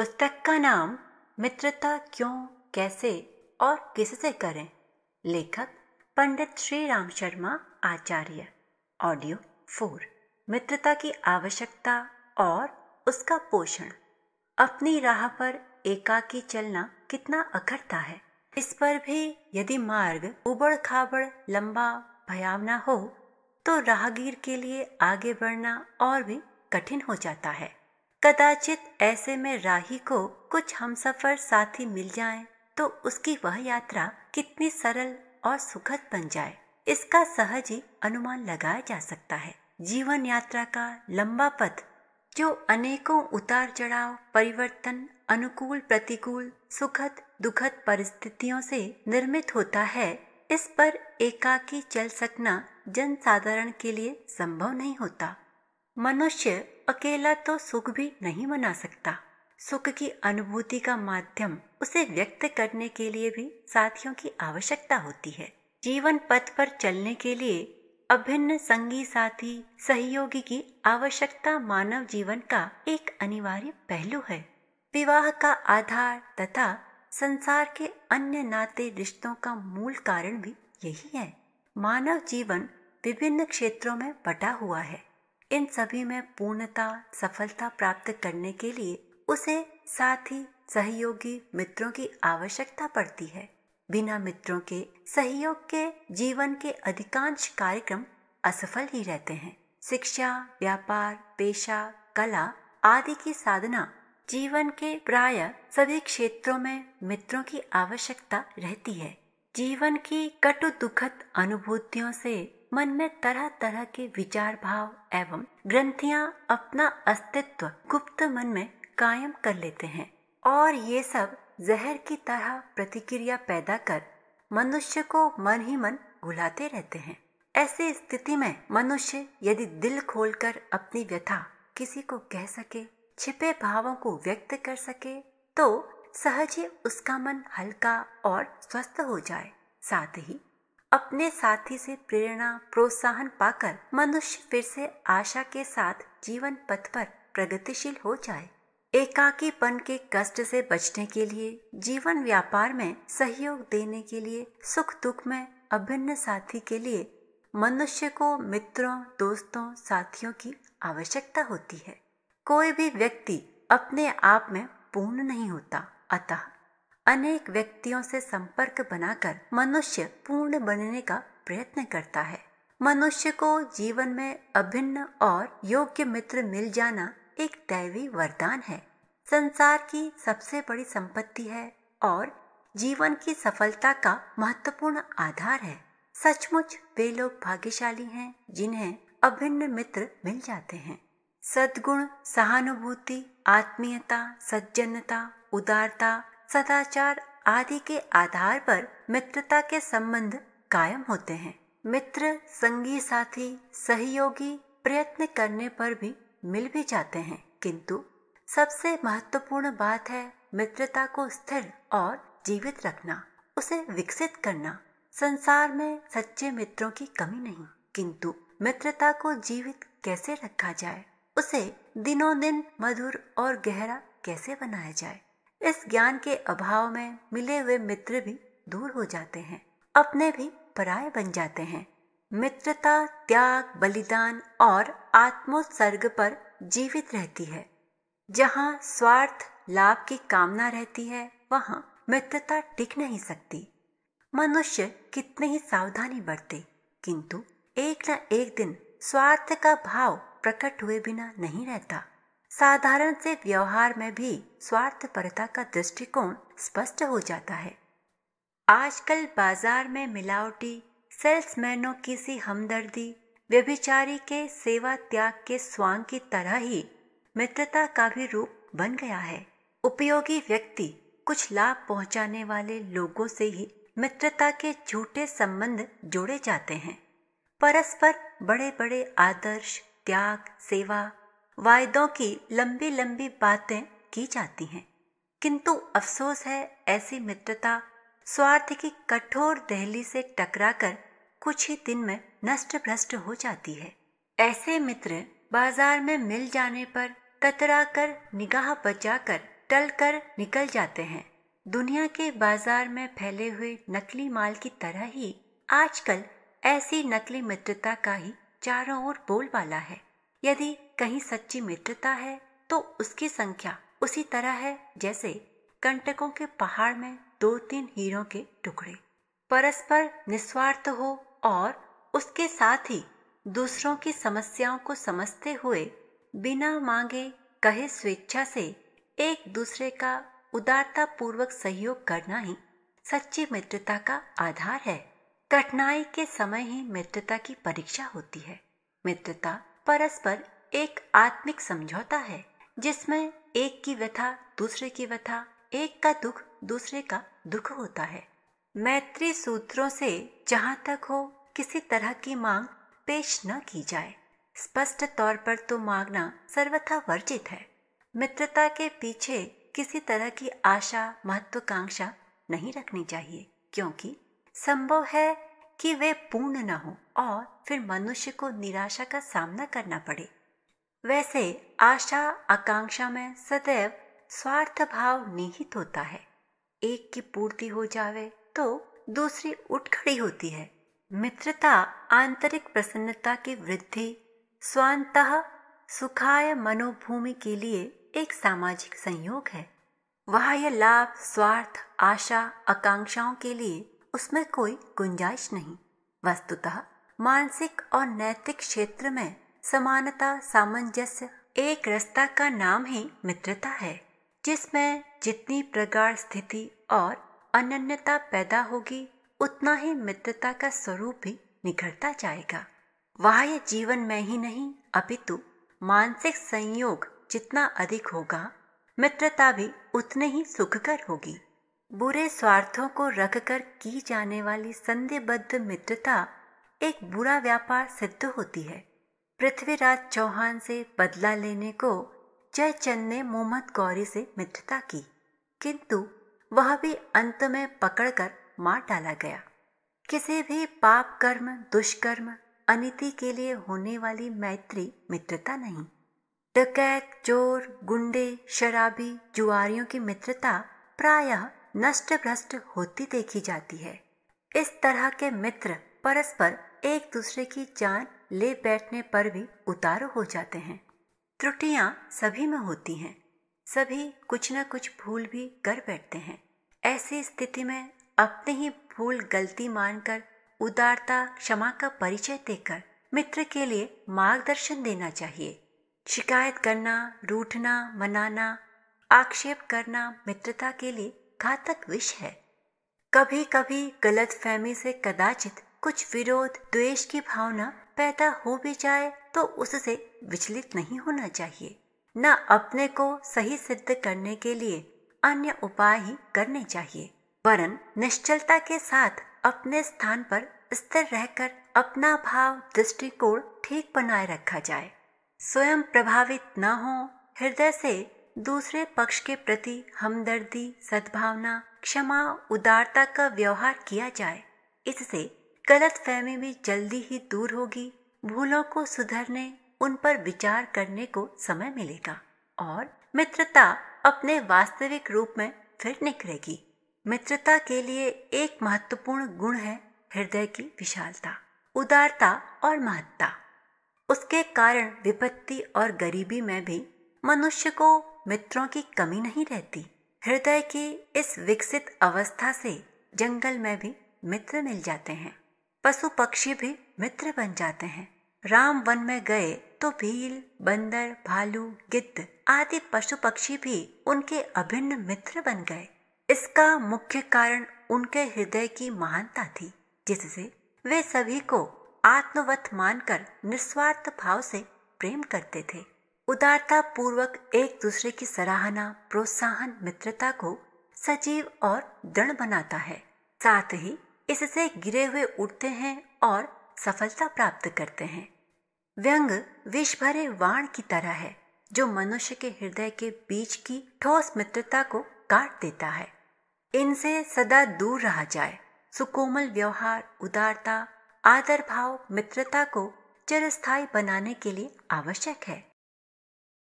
पुस्तक का नाम मित्रता क्यों, कैसे और किससे करें? लेखक पंडित श्री राम शर्मा आचार्य। Audio four. मित्रता की आवश्यकता और उसका पोषण। अपनी राह पर एकाकी चलना कितना अखरता है। इस पर भी यदि मार्ग उबड़ खाबड़ लंबा भयावना हो तो राहगीर के लिए आगे बढ़ना और भी कठिन हो जाता है। कदाचित ऐसे में राही को कुछ हमसफर साथी मिल जाएँ तो उसकी वह यात्रा कितनी सरल और सुखद बन जाए। इसका सहज ही अनुमान लगाया जा सकता है। जीवन यात्रा का लंबा पथ, जो अनेकों उतार चढ़ाव परिवर्तन, अनुकूल, प्रतिकूल, सुखद, दुखद परिस्थितियों से निर्मित होता है, इस पर एकाकी चल सकना जन साधारण के लिए संभव नहीं होता। मनुष्य अकेला तो सुख भी नहीं मना सकता। सुख की अनुभूति का माध्यम उसे व्यक्त करने के लिए भी साथियों की आवश्यकता होती है। जीवन पथ पर चलने के लिए अभिन्न संगी साथी, सहयोगी की आवश्यकता मानव जीवन का एक अनिवार्य पहलू है। विवाह का आधार तथा संसार के अन्य नाते रिश्तों का मूल कारण भी यही है। मानव जीवन विभिन्न क्षेत्रों में बटा हुआ है। इन सभी में पूर्णता, सफलता प्राप्त करने के लिए उसे साथी सहयोगी मित्रों की आवश्यकता पड़ती है। बिना मित्रों के, सहयोग के जीवन के अधिकांश कार्यक्रम असफल ही रहते हैं। शिक्षा, व्यापार, पेशा, कला आदि की साधना जीवन के प्राय सभी क्षेत्रों में मित्रों की आवश्यकता रहती है। जीवन की कटु दुखद अनुभूतियों से मन में तरह तरह के विचार भाव एवं ग्रंथियाँ अपना अस्तित्व गुप्त मन में कायम कर लेते हैं। और ये सब जहर की तरह प्रतिक्रिया पैदा कर मनुष्य को मन ही मन भुलाते रहते हैं। ऐसी स्थिति में मनुष्य यदि दिल खोलकर अपनी व्यथा किसी को कह सके, छिपे भावों को व्यक्त कर सके तो सहज ही उसका मन हल्का और स्वस्थ हो जाए। साथ ही अपने साथी से प्रेरणा, प्रोत्साहन पाकर मनुष्य फिर से आशा के साथ जीवन पथ पर प्रगतिशील हो जाए। एकाकीपन के कष्ट से बचने के लिए, जीवन व्यापार में सहयोग देने के लिए, सुख दुख में अभिन्न साथी के लिए मनुष्य को मित्रों, दोस्तों, साथियों की आवश्यकता होती है। कोई भी व्यक्ति अपने आप में पूर्ण नहीं होता, अतः अनेक व्यक्तियों से संपर्क बनाकर मनुष्य पूर्ण बनने का प्रयत्न करता है। मनुष्य को जीवन में अभिन्न और योग्य मित्र मिल जाना एक दैवी वरदान है। संसार की सबसे बड़ी संपत्ति है और जीवन की सफलता का महत्वपूर्ण आधार है। सचमुच वे लोग भाग्यशाली हैं, जिन्हें अभिन्न मित्र मिल जाते हैं। सद्गुण, सहानुभूति, आत्मीयता, सज्जनता, उदारता सदाचार आदि के आधार पर मित्रता के संबंध कायम होते हैं। मित्र, संगी साथी, सहयोगी प्रयत्न करने पर भी मिल भी जाते हैं। किंतु सबसे महत्वपूर्ण बात है मित्रता को स्थिर और जीवित रखना। उसे विकसित करना संसार में सच्चे मित्रों की कमी नहीं। किंतु मित्रता को जीवित कैसे रखा जाए? उसे दिनों दिन मधुर और गहरा कैसे बनाया जाए? इस ज्ञान के अभाव में मिले हुए मित्र भी दूर हो जाते हैं, अपने भी पराय बन जाते हैं। मित्रता, त्याग, बलिदान और आत्मोत्सर्ग पर जीवित रहती है। जहाँ स्वार्थ, लाभ की कामना रहती है, वहाँ मित्रता टिक नहीं सकती। मनुष्य कितने ही सावधानी बरते, किंतु एक न एक दिन स्वार्थ का भाव प्रकट हुए बिना नहीं रहता। साधारण से व्यवहार में भी स्वार्थपरता का दृष्टिकोण स्पष्ट हो जाता है। आजकल बाज़ार में मिलावटी, सेल्समैनों की सी हमदर्दी, व्यभिचारी के सेवा त्याग के स्वांग की तरह ही मित्रता का भी रूप बन गया है। उपयोगी व्यक्ति कुछ लाभ पहुँचाने वाले लोगों से ही मित्रता के झूठे संबंध जोड़े जाते हैं। परस्पर बड़े बड़े आदर्श, त्याग, सेवा वायदों की लंबी लंबी बातें की जाती हैं। किंतु अफसोस है, ऐसी मित्रता स्वार्थ की कठोर दहली से टकराकर कुछ ही दिन में नष्ट भ्रष्ट हो जाती है। ऐसे मित्र बाज़ार में मिल जाने पर कतरा कर निगाह बचाकर टल कर निकल जाते हैं। दुनिया के बाज़ार में फैले हुए नकली माल की तरह ही आजकल ऐसी नकली मित्रता का ही चारों ओर बोलबाला है। यदि कहीं सच्ची मित्रता है तो उसकी संख्या उसी तरह है जैसे कंटकों के पहाड़ में दो तीन हीरों के टुकड़े। परस्पर निस्वार्थ हो और उसके साथ ही दूसरों की समस्याओं को समझते हुए बिना मांगे कहे स्वेच्छा से एक दूसरे का उदारता पूर्वक सहयोग करना ही सच्ची मित्रता का आधार है। कठिनाई के समय ही मित्रता की परीक्षा होती है। मित्रता परस्पर एक आत्मिक समझौता है, जिसमें एक की व्यथा दूसरे की व्यथा, एक का दुख दूसरे का दुख होता है। मैत्री सूत्रों से जहाँ तक हो, किसी तरह की मांग पेश न की जाए। स्पष्ट तौर पर तो मांगना सर्वथा वर्जित है। मित्रता के पीछे किसी तरह की आशा, महत्वाकांक्षा नहीं रखनी चाहिए, क्योंकि संभव है कि वे पूर्ण न हो और फिर मनुष्य को निराशा का सामना करना पड़े। वैसे आशा आकांक्षा में सदैव स्वार्थ भाव निहित होता है। एक की पूर्ति हो जावे तो दूसरी उठ खड़ी होती है। मित्रता, आंतरिक प्रसन्नता की वृद्धि, स्वांत सुखाय मनोभूमि के लिए एक सामाजिक संयोग है। वह यह लाभ, स्वार्थ, आशा, आकांक्षाओं के लिए उसमें कोई गुंजाइश नहीं। वस्तुतः मानसिक और नैतिक क्षेत्र में समानता, सामंजस्य, एक रास्ता का नाम ही मित्रता है, जिसमें जितनी प्रगाढ़ स्थिति और अनन्यता पैदा होगी, उतना ही मित्रता का स्वरूप भी निखरता जाएगा। वह जीवन में ही नहीं, अपितु मानसिक संयोग जितना अधिक होगा, मित्रता भी उतने ही सुखकर होगी। बुरे स्वार्थों को रखकर की जाने वाली संधिबद्ध मित्रता एक बुरा व्यापार सिद्ध होती है। पृथ्वीराज चौहान से बदला लेने को जयचंद ने मोहम्मद गौरी से मित्रता की, किंतु वह भी अंत में पकड़कर मार डाला गया। किसी भी पाप कर्म, दुष्कर्म, अनिति के लिए होने वाली मैत्री मित्रता नहीं। डकैत, चोर, गुंडे, शराबी, जुआरियों की मित्रता प्रायः नष्ट भ्रष्ट होती देखी जाती है। इस तरह के मित्र परस्पर एक दूसरे की जान ले बैठने पर भी उतारू हो जाते हैं। त्रुटियाँ सभी में होती हैं। सभी कुछ न कुछ भूल भी कर बैठते हैं। ऐसी स्थिति में अपने ही भूल गलती मानकर, उदारता, क्षमा का परिचय देकर, मित्र के लिए मार्गदर्शन देना चाहिए। शिकायत करना, रूठना, मनाना, आक्षेप करना मित्रता के लिए घातक विष है। कभी कभी गलत फहमी से कदाचित कुछ विरोध, द्वेष की भावना पैदा हो भी जाए तो उससे विचलित नहीं होना चाहिए। न अपने को सही सिद्ध करने के लिए अन्य उपाय ही करने चाहिए। वरन निश्चलता के साथ अपने स्थान पर स्थिर रहकर अपना भाव, दृष्टिकोण ठीक बनाए रखा जाए। स्वयं प्रभावित न हो, हृदय से दूसरे पक्ष के प्रति हमदर्दी, सद्भावना, क्षमा, उदारता का व्यवहार किया जाए। इससे गलत फहमी भी जल्दी ही दूर होगी। भूलों को सुधरने, उन पर विचार करने को समय मिलेगा और मित्रता अपने वास्तविक रूप में फिर निखरेगी। मित्रता के लिए एक महत्वपूर्ण गुण है हृदय की विशालता, उदारता और महत्ता। उसके कारण विपत्ति और गरीबी में भी मनुष्य को मित्रों की कमी नहीं रहती। हृदय की इस विकसित अवस्था से जंगल में भी मित्र मिल जाते हैं। पशु पक्षी भी मित्र बन जाते हैं। राम वन में गए तो भील, बंदर, भालू, गिद्ध आदि पशु पक्षी भी उनके अभिन्न मित्र बन गए। इसका मुख्य कारण उनके हृदय की महानता थी, जिससे वे सभी को आत्मवत मानकर निस्वार्थ भाव से प्रेम करते थे। उदारता पूर्वक एक दूसरे की सराहना, प्रोत्साहन, मित्रता को सजीव और दृढ़ बनाता है। साथ ही इससे गिरे हुए उठते हैं और सफलता प्राप्त करते हैं। व्यंग विष भरे वाण की तरह है, जो मनुष्य के हृदय के बीच की ठोस मित्रता को काट देता है। इनसे सदा दूर रहा जाए, सुकोमल व्यवहार, उदारता, आदर भाव, मित्रता को चिरस्थायी बनाने के लिए आवश्यक है।